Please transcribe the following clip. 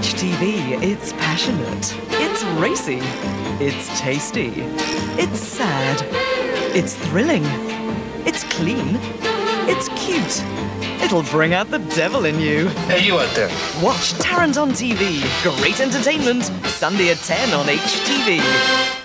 HTV, it's passionate. It's racy. It's tasty. It's sad. It's thrilling. It's clean. It's cute. It'll bring out the devil in you. Hey, you out there. Watch Tarrant on TV. Great entertainment. Sunday at 10 on HTV.